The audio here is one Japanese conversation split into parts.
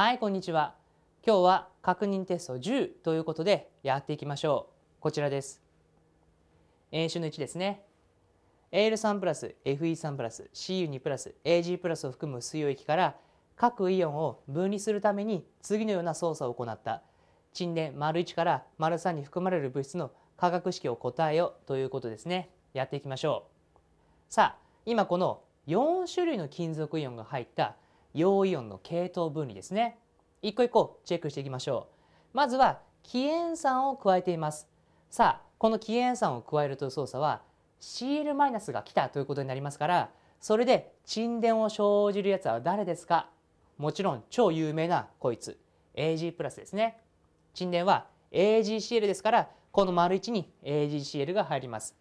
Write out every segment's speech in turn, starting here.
はい、こんにちは。今日は確認テスト10ということでやっていきましょう。こちらです。演習の1ですね。AL3 プラス FE3 プラス CU2 プラス AG プラスを含む水溶液から各イオンを分離するために次のような操作を行った沈殿 ① から ③ に含まれる物質の化学式を答えよということですね。やっていきましょう。さあ、今この4種類の金属イオンが入った陽イオンの系統分離ですね。一個一個チェックしていきましょう。まずは希塩酸を加えています。さあ、この希塩酸を加えるという操作は Cl- が来たということになりますから、それで沈殿を生じるやつは誰ですか？もちろん超有名なこいつ Ag プラスですね。沈殿は AgCl ですから、この丸1に AgCl が入ります。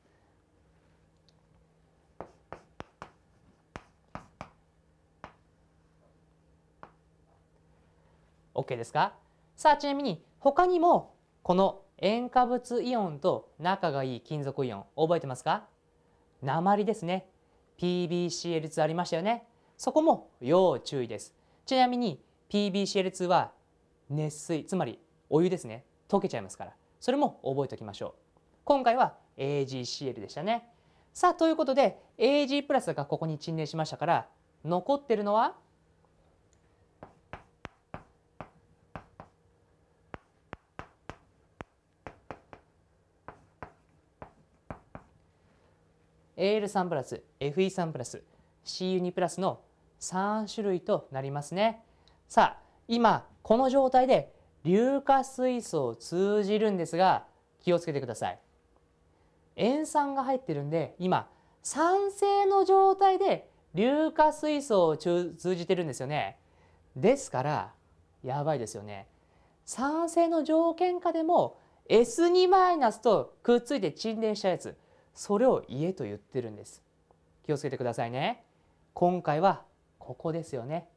OK ですか？さあちなみに他にもこの塩化物イオンと仲がいい金属イオン覚えてますか？鉛ですね。PbCl2 ありましたよね。そこも要注意です。ちなみに PbCl2 は熱水つまりお湯ですね。溶けちゃいますから。それも覚えておきましょう。今回は AgCl でしたね。さあということで Ag プラスがここに沈殿しましたから残ってるのは AL3 プラス FE3 プラス CU2 プラスの3種類となりますね。さあ今この状態で硫化水素を通じるんですが気をつけてください。塩酸が入ってるんで今酸性の状態で硫化水素を通じてるんですよね。ですからやばいですよね。酸性の条件下でも S2- とくっついて沈殿したやつそれを家と言ってるんです。気をつけてくださいね。今回はここですよね。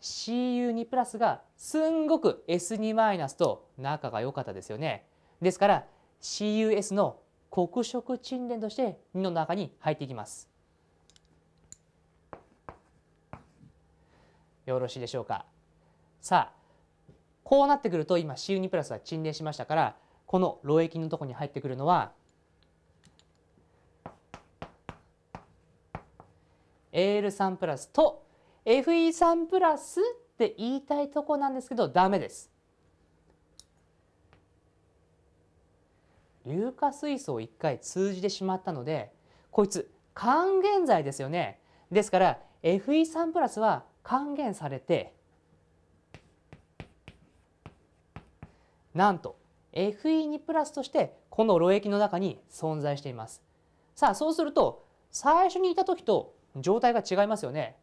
CU2 プラスがすんごく S2 マイナスと仲が良かったですよね。ですから CUS の黒色沈殿として2の中に入っていきます。よろしいでしょうか。さあこうなってくると今 CU2 プラスは沈殿しましたからこの漏液のとこに入ってくるのは AL3 プラスと FE3 プラスって言いたいとこなんですけどダメです。硫化水素を1回通じてしまったのでこいつ還元剤ですよね。ですから FE3 プラスは還元されてなんと FE2 プラスとしてこの漏液の中に存在しています。さあそうすると最初にいた時と状態が違いますよね。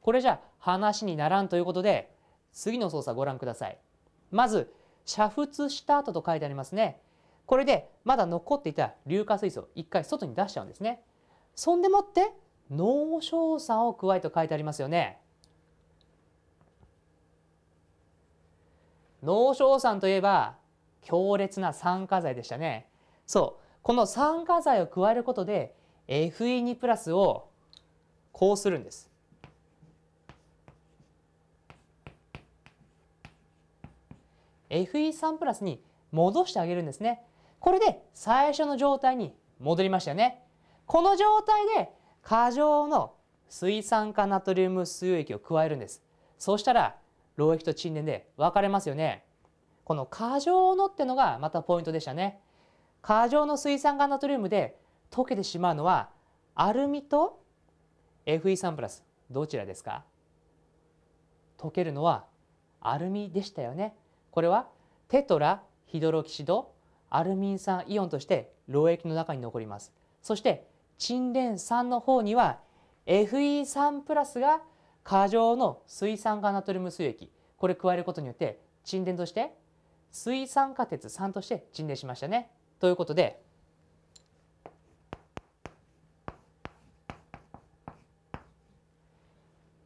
これじゃ話にならんということで次の操作ご覧ください。まず煮沸した後と書いてありますね。これでまだ残っていた硫化水素を一回外に出しちゃうんですね。そんでもって濃硝酸を加えと書いてありますよね。濃硝酸といえば強烈な酸化剤でしたね。そうこの酸化剤を加えることで Fe2 プラスをこうするんです。Fe3 プラスに戻してあげるんですね。これで最初の状態に戻りましたよね。この状態で過剰の水酸化ナトリウム水溶液を加えるんです。そうしたら漏液と沈殿で分かれますよね。この過剰のってのがまたポイントでしたね。過剰の水酸化ナトリウムで溶けてしまうのはアルミと FE3 プラスどちらですか？溶けるのはアルミでしたよね。これはテトラヒドロキシドアルミン酸イオンとして漏液の中に残ります。そして沈殿酸の方には FE3 プラスが過剰の水酸化ナトリウム水液これ加えることによって沈殿として水酸化鉄酸として沈殿しましたね。ということで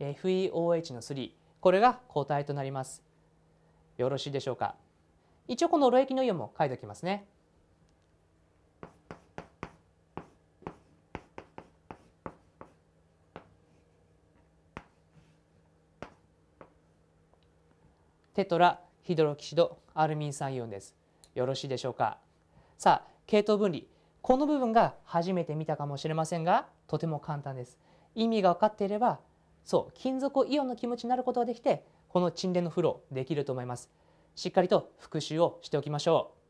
FeOH の3これが固体となります。よろしいでしょうか？一応この漏液のイオンも書いておきますね。テトラヒドロキシドアルミン酸イオンですよろしいでしょうか？さあ系統分離この部分が初めて見たかもしれませんがとても簡単です意味が分かっていればそう金属イオンの気持ちになることができてこの沈殿のフローできると思います。しっかりと復習をしておきましょう。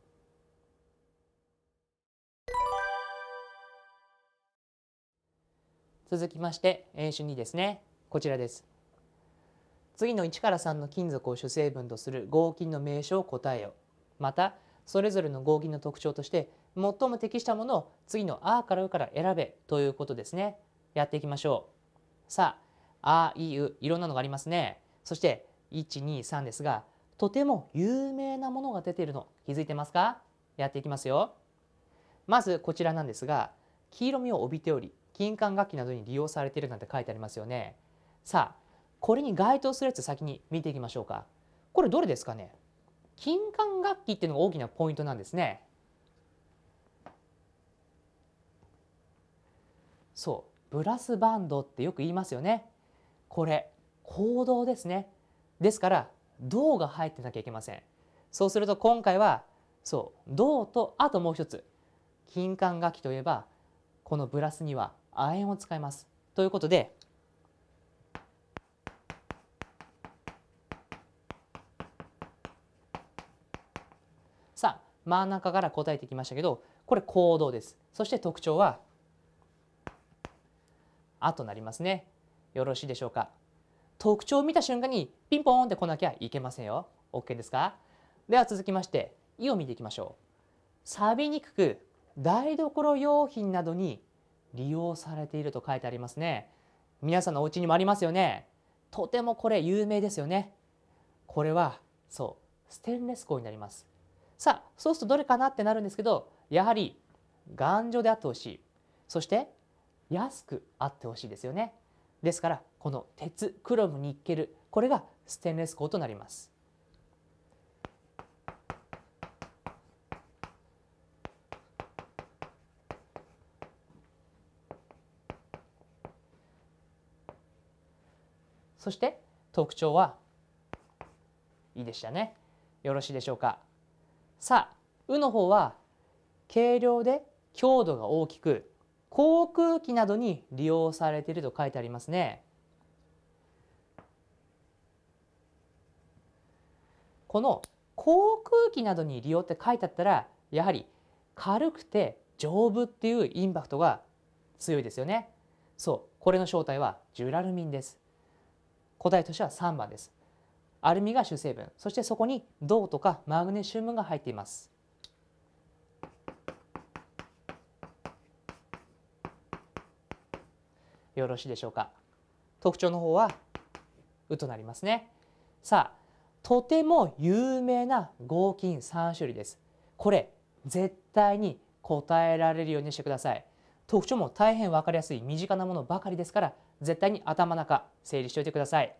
続きまして演習2ですねこちらです。次の1から3の金属を主成分とする合金の名称を答えよまたそれぞれの合金の特徴として最も適したものを次の「あ」から「う」から選べということですね。やっていきましょう。さあ「あ」「い」「う」いろんなのがありますね。そして123ですがとても有名なものが出ているの。気づいてますか？やっていきますよ。まずこちらなんですが黄色みを帯びており金管楽器などに利用されているなんて書いてありますよね。さあこれに該当するやつ先に見ていきましょうか。これどれですかね？金管楽器っていうのが大きなポイントなんですね。そうブラスバンドってよく言いますよね。これ行動ですね。ですから銅が入ってなきゃいけません。そうすると今回はそう銅とあともう一つ金管楽器といえばこのブラスには亜鉛を使います。ということでさあ真ん中から答えてきましたけどこれ行動です。そして特徴は「あ」となりますね。よろしいでしょうか？特徴を見た瞬間にピンポーンって来なきゃいけませんよ。OK ですか？では続きまして「い」を見ていきましょう。錆びにくく台所用品などに利用されていると書いてありますね。皆さんのお家にもありますよね。とてもこれ有名ですよね。これはそうステンレス鋼になります。さあそうするとどれかなってなるんですけどやはり頑丈であってほしいそして安くあってほしいですよね。ですからこの鉄クロムニッケルこれがステンレス鋼となります。そして特徴はいいでしたね。よろしいでしょうか。さあ、うの方は軽量で強度が大きく航空機などに利用されていると書いてありますね。この航空機などに利用って書いてあったらやはり軽くて丈夫っていうインパクトが強いですよね。そう、これの正体はジュラルミンです。答えとしては3番です。アルミが主成分、そしてそこに銅とかマグネシウムが入っています。よろしいでしょうか？特徴の方は「う」となりますね。さあとても有名な合金3種類です。これ絶対に答えられるようにしてください。特徴も大変分かりやすい身近なものばかりですから絶対に頭の中整理しておいてください。